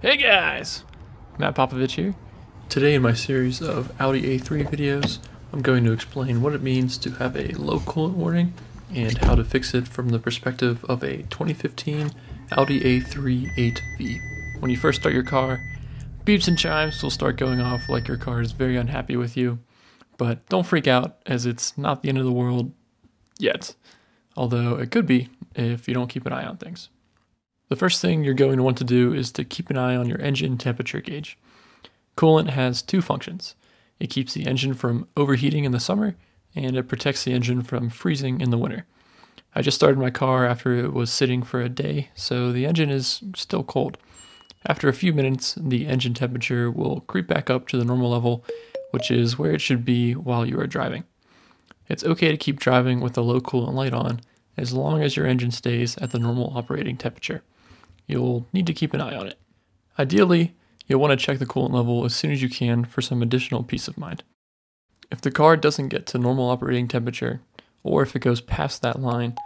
Hey guys! Matt Popovich here. Today in my series of Audi A3 videos, I'm going to explain what it means to have a low coolant warning and how to fix it from the perspective of a 2015 Audi A3 8V. When you first start your car, beeps and chimes will start going off like your car is very unhappy with you, but don't freak out as it's not the end of the world yet, although it could be if you don't keep an eye on things. The first thing you're going to want to do is to keep an eye on your engine temperature gauge. Coolant has two functions. It keeps the engine from overheating in the summer, and it protects the engine from freezing in the winter. I just started my car after it was sitting for a day, so the engine is still cold. After a few minutes, the engine temperature will creep back up to the normal level, which is where it should be while you are driving. It's okay to keep driving with the low coolant light on as long as your engine stays at the normal operating temperature you'll need to keep an eye on it. Ideally, you'll want to check the coolant level as soon as you can for some additional peace of mind. If the car doesn't get to normal operating temperature, or if it goes past that line,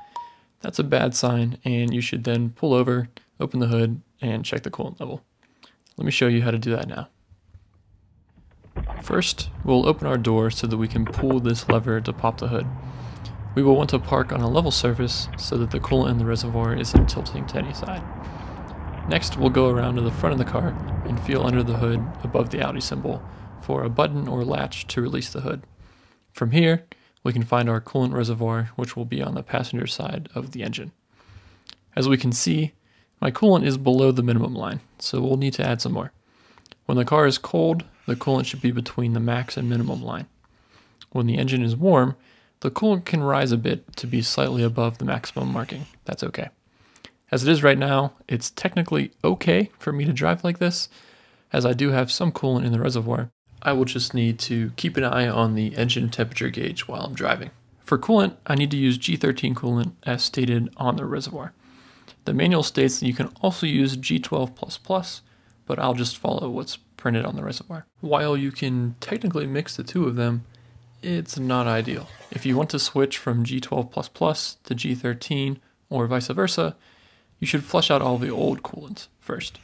that's a bad sign and you should then pull over, open the hood, and check the coolant level. Let me show you how to do that now. First, we'll open our door so that we can pull this lever to pop the hood. We will want to park on a level surface so that the coolant in the reservoir isn't tilting to any side. Next, we'll go around to the front of the car and feel under the hood above the Audi symbol for a button or latch to release the hood. From here, we can find our coolant reservoir, which will be on the passenger side of the engine. As we can see, my coolant is below the minimum line, so we'll need to add some more. When the car is cold, the coolant should be between the max and minimum line. When the engine is warm, the coolant can rise a bit to be slightly above the maximum marking. That's okay. As it is right now, it's technically okay for me to drive like this, as I do have some coolant in the reservoir. I will just need to keep an eye on the engine temperature gauge while I'm driving. For coolant, I need to use G13 coolant as stated on the reservoir. The manual states that you can also use G12++, but I'll just follow what's printed on the reservoir. While you can technically mix the two of them, it's not ideal. If you want to switch from G12++ to G13 or vice versa, you should flush out all the old coolants first.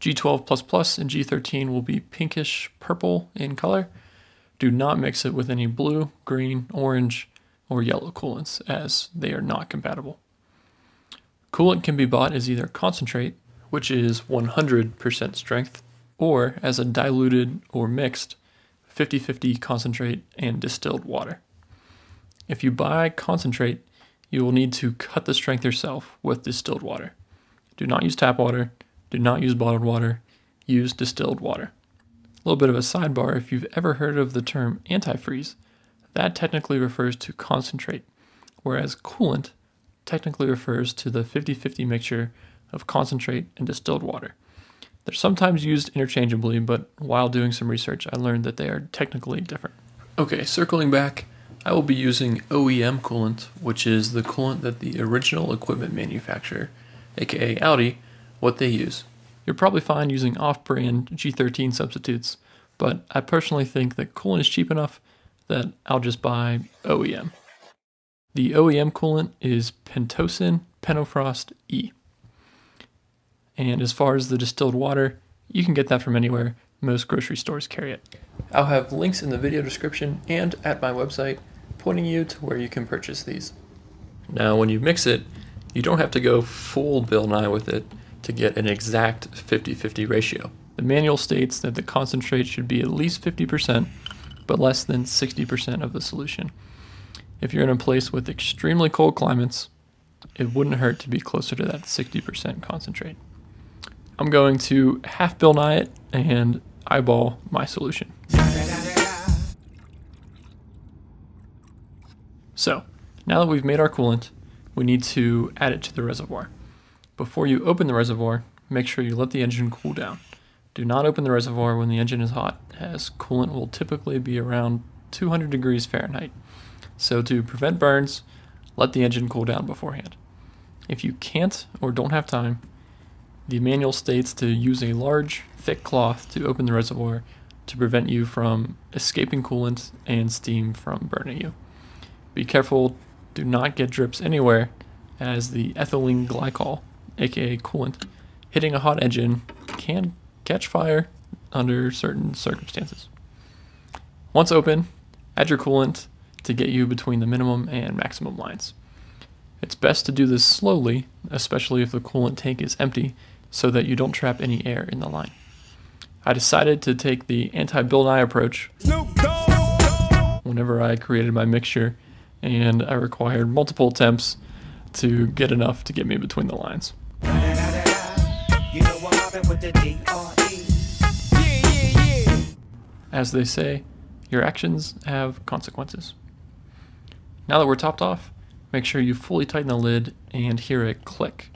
G12++ and G13 will be pinkish purple in color. Do not mix it with any blue, green, orange, or yellow coolants as they are not compatible. Coolant can be bought as either concentrate, which is 100% strength, or as a diluted or mixed 50-50 concentrate and distilled water. If you buy concentrate, you will need to cut the strength yourself with distilled water. Do not use tap water, do not use bottled water, use distilled water. A little bit of a sidebar if you've ever heard of the term antifreeze, that technically refers to concentrate, whereas coolant technically refers to the 50 50 mixture of concentrate and distilled water. They're sometimes used interchangeably, but while doing some research, I learned that they are technically different. Okay, circling back, I will be using OEM coolant, which is the coolant that the original equipment manufacturer, aka Audi, what they use. You're probably fine using off-brand G13 substitutes, but I personally think that coolant is cheap enough that I'll just buy OEM. The OEM coolant is Pentosin Pentofrost E. And as far as the distilled water, you can get that from anywhere. Most grocery stores carry it. I'll have links in the video description and at my website pointing you to where you can purchase these. Now, when you mix it, you don't have to go full Bill Nye with it to get an exact 50 50 ratio. The manual states that the concentrate should be at least 50%, but less than 60% of the solution. If you're in a place with extremely cold climates, it wouldn't hurt to be closer to that 60% concentrate. I'm going to half Bill Nye it and eyeball my solution. So, now that we've made our coolant, we need to add it to the reservoir. Before you open the reservoir, make sure you let the engine cool down. Do not open the reservoir when the engine is hot, as coolant will typically be around 200 degrees Fahrenheit. So to prevent burns, let the engine cool down beforehand. If you can't or don't have time, the manual states to use a large, thick cloth to open the reservoir to prevent you from escaping coolant and steam from burning you. Be careful, do not get drips anywhere, as the ethylene glycol, aka coolant, hitting a hot engine can catch fire under certain circumstances. Once open, add your coolant to get you between the minimum and maximum lines. It's best to do this slowly, especially if the coolant tank is empty, so that you don't trap any air in the line. I decided to take the anti-Bill Nye approach whenever I created my mixture, and I required multiple attempts to get enough to get me between the lines. As they say, your actions have consequences. Now that we're topped off, make sure you fully tighten the lid and hear a click.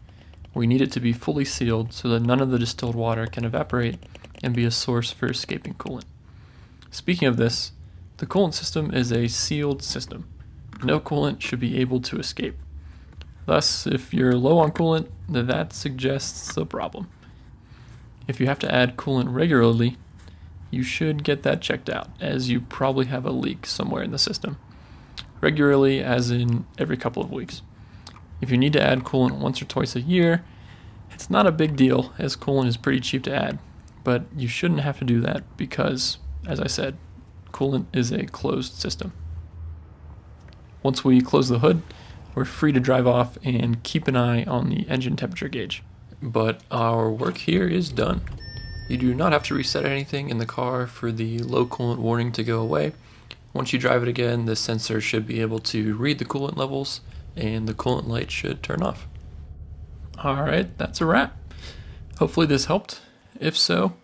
We need it to be fully sealed so that none of the distilled water can evaporate and be a source for escaping coolant. Speaking of this, the coolant system is a sealed system. No coolant should be able to escape. Thus, if you're low on coolant, that suggests a problem. If you have to add coolant regularly, you should get that checked out, as you probably have a leak somewhere in the system regularly, as in every couple of weeks. If you need to add coolant once or twice a year, it's not a big deal, as coolant is pretty cheap to add, but you shouldn't have to do that because, as I said, coolant is a closed system. Once we close the hood, we're free to drive off and keep an eye on the engine temperature gauge. But our work here is done. You do not have to reset anything in the car for the low coolant warning to go away, once you drive it again, the sensor should be able to read the coolant levels and the coolant light should turn off. Alright, that's a wrap. Hopefully this helped. If so,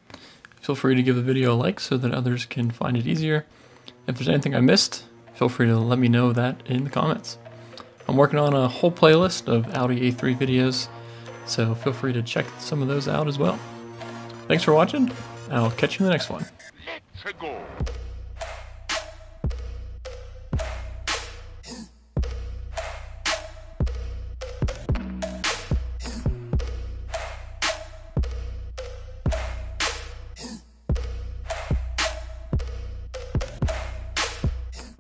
feel free to give the video a like so that others can find it easier. If there's anything I missed, feel free to let me know that in the comments. I'm working on a whole playlist of Audi A3 videos, so feel free to check some of those out as well. Thanks for watching, I'll catch you in the next one. Let's go.